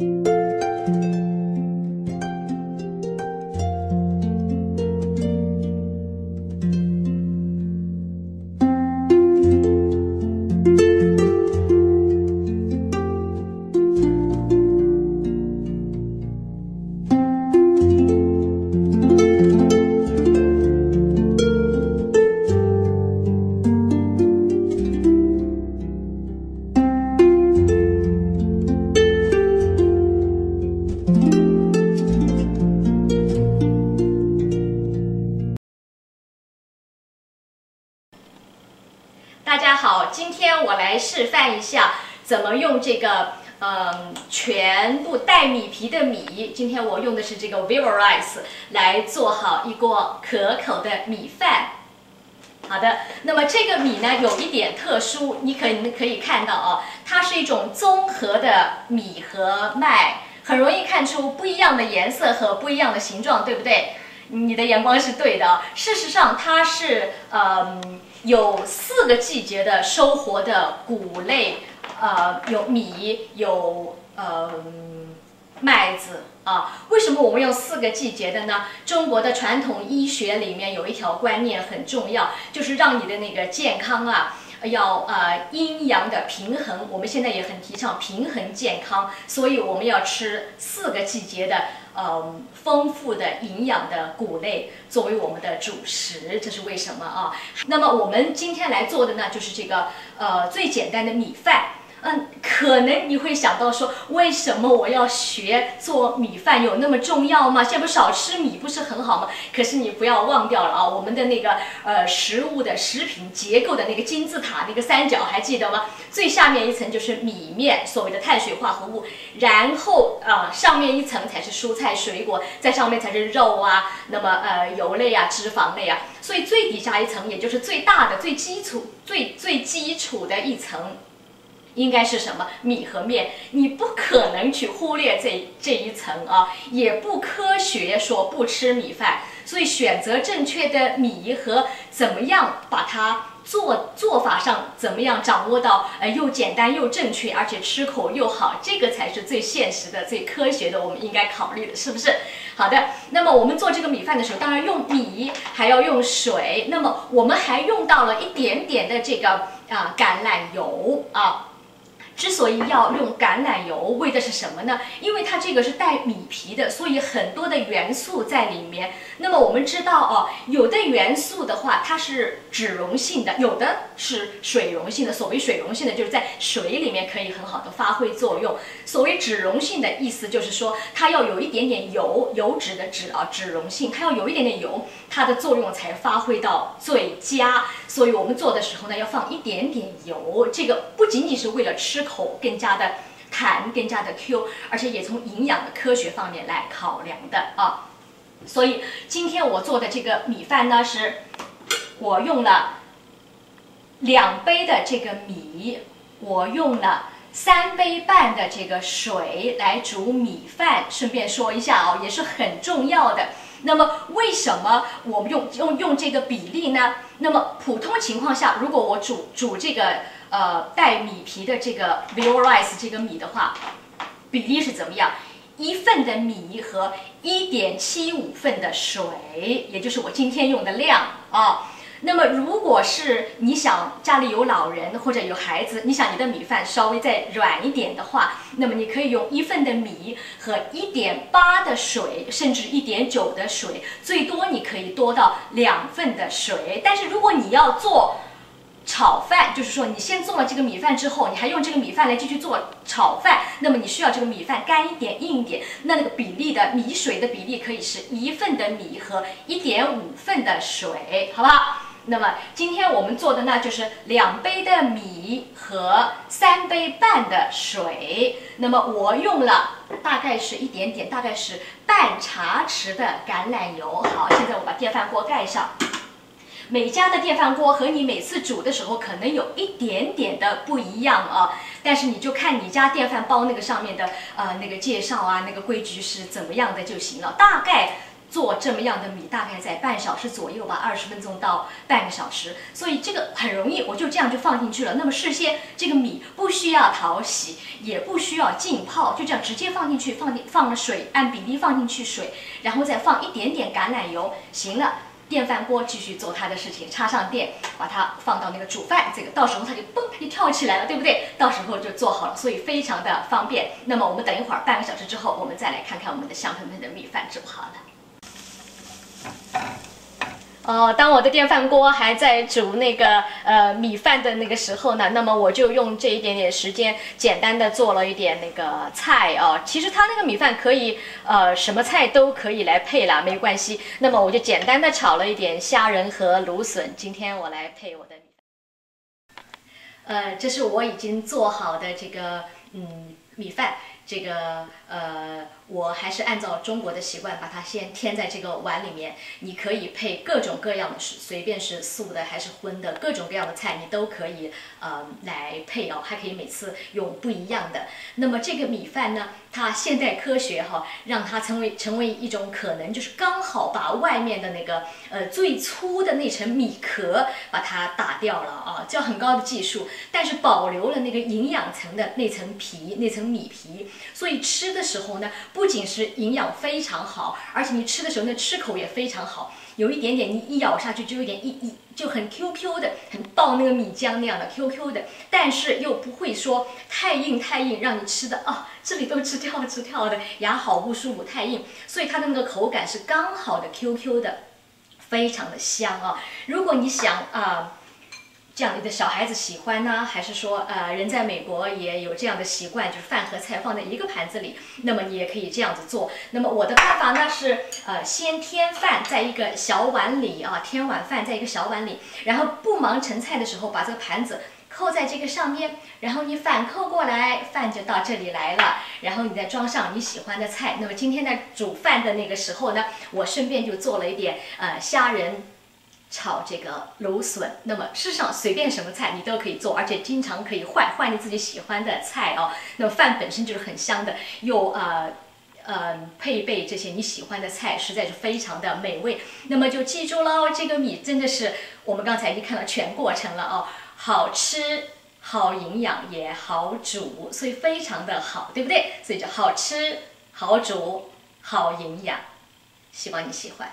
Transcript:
大我来示范一下怎么用这个嗯全部带米皮的米。今天我用的是这个 Viva Rice 来做好一锅可口的米饭。好的，那么这个米呢有一点特殊，你可可以看到哦，它是一种综合的米和麦，很容易看出不一样的颜色和不一样的形状，对不对？你的眼光是对的。事实上，它是嗯。有四个季节的收获的谷类，呃，有米，有呃麦子啊。为什么我们用四个季节的呢？中国的传统医学里面有一条观念很重要，就是让你的那个健康啊，要呃阴阳的平衡。我们现在也很提倡平衡健康，所以我们要吃四个季节的。嗯，丰富的营养的谷类作为我们的主食，这是为什么啊？那么我们今天来做的呢，就是这个呃最简单的米饭。嗯，可能你会想到说，为什么我要学做米饭？有那么重要吗？现在不少吃米不是很好吗？可是你不要忘掉了啊，我们的那个呃食物的食品结构的那个金字塔那个三角还记得吗？最下面一层就是米面，所谓的碳水化合物，然后啊上面一层才是蔬菜水果，在上面才是肉啊，那么呃油类啊、脂肪类啊，所以最底下一层也就是最大的、最基础、最最基础的一层。应该是什么米和面？你不可能去忽略这这一层啊，也不科学说不吃米饭。所以选择正确的米和怎么样把它做做法上怎么样掌握到呃又简单又正确，而且吃口又好，这个才是最现实的、最科学的。我们应该考虑的是不是？好的。那么我们做这个米饭的时候，当然用米，还要用水。那么我们还用到了一点点的这个啊橄榄油啊。之所以要用橄榄油，为的是什么呢？因为它这个是带米皮的，所以很多的元素在里面。那么我们知道哦，有的元素的话，它是脂溶性的，有的是水溶性的。所谓水溶性的，就是在水里面可以很好的发挥作用。所谓脂溶性的意思就是说，它要有一点点油，油脂的脂啊，脂溶性，它要有一点点油，它的作用才发挥到最佳。所以我们做的时候呢，要放一点点油。这个不仅仅是为了吃口更加的弹，更加的 Q，而且也从营养的科学方面来考量的啊。所以今天我做的这个米饭呢，是我用了两杯的这个米，我用了三杯半的这个水来煮米饭。顺便说一下啊，也是很重要的。那么为什么我们用用用这个比例呢？那么普通情况下，如果我煮煮这个呃带米皮的这个 v i o rice 这个米的话，比例是怎么样？一份的米和一点七五份的水，也就是我今天用的量啊。那么，如果是你想家里有老人或者有孩子，你想你的米饭稍微再软一点的话，那么你可以用一份的米和一点八的水，甚至一点九的水，最多你可以多到两份的水。但是如果你要做炒饭，就是说你先做了这个米饭之后，你还用这个米饭来继续做炒饭，那么你需要这个米饭干一点、硬一点，那那个比例的米水的比例可以是一份的米和一点五份的水，好不好？那么今天我们做的呢，就是两杯的米和三杯半的水。那么我用了大概是一点点，大概是半茶匙的橄榄油。好，现在我把电饭锅盖上。每家的电饭锅和你每次煮的时候可能有一点点的不一样啊，但是你就看你家电饭煲那个上面的呃那个介绍啊，那个规矩是怎么样的就行了。大概。做这么样的米，大概在半小时左右吧，二十分钟到半个小时，所以这个很容易，我就这样就放进去了。那么事先这个米不需要淘洗，也不需要浸泡，就这样直接放进去，放进放了水，按比例放进去水，然后再放一点点橄榄油，行了。电饭锅继续做它的事情，插上电，把它放到那个煮饭，这个到时候它就嘣，它就跳起来了，对不对？到时候就做好了，所以非常的方便。那么我们等一会儿，半个小时之后，我们再来看看我们的香喷喷的米饭煮好了。哦，当我的电饭锅还在煮那个呃米饭的那个时候呢，那么我就用这一点点时间，简单的做了一点那个菜啊。其实它那个米饭可以呃什么菜都可以来配啦，没关系。那么我就简单的炒了一点虾仁和芦笋，今天我来配我的米。呃，这是我已经做好的这个嗯米饭。这个呃，我还是按照中国的习惯，把它先添在这个碗里面。你可以配各种各样的，随便是素的还是荤的，各种各样的菜你都可以呃来配哦，还可以每次用不一样的。那么这个米饭呢，它现代科学哈，让它成为成为一种可能，就是刚好把外面的那个呃最粗的那层米壳把它打掉了啊，叫很高的技术，但是保留了那个营养层的那层皮，那层米皮。所以吃的时候呢，不仅是营养非常好，而且你吃的时候呢，吃口也非常好。有一点点，你一咬下去就有点一一就很 Q Q 的，很爆那个米浆那样的 Q Q 的，但是又不会说太硬太硬，让你吃的啊这里都直跳直跳的，牙好不舒服，太硬。所以它的那个口感是刚好的 Q Q 的，非常的香啊。如果你想啊。这样你的小孩子喜欢呢，还是说，呃，人在美国也有这样的习惯，就是饭和菜放在一个盘子里，那么你也可以这样子做。那么我的方法呢是，呃，先添饭在一个小碗里啊，添碗饭在一个小碗里，然后不忙盛菜的时候，把这个盘子扣在这个上面，然后你反扣过来，饭就到这里来了，然后你再装上你喜欢的菜。那么今天在煮饭的那个时候呢，我顺便就做了一点，呃，虾仁。炒这个芦笋，那么世上随便什么菜你都可以做，而且经常可以换换你自己喜欢的菜哦。那么饭本身就是很香的，又呃呃配备这些你喜欢的菜，实在是非常的美味。那么就记住喽，这个米真的是我们刚才已经看了全过程了哦，好吃、好营养也好煮，所以非常的好，对不对？所以就好吃、好煮、好营养，希望你喜欢。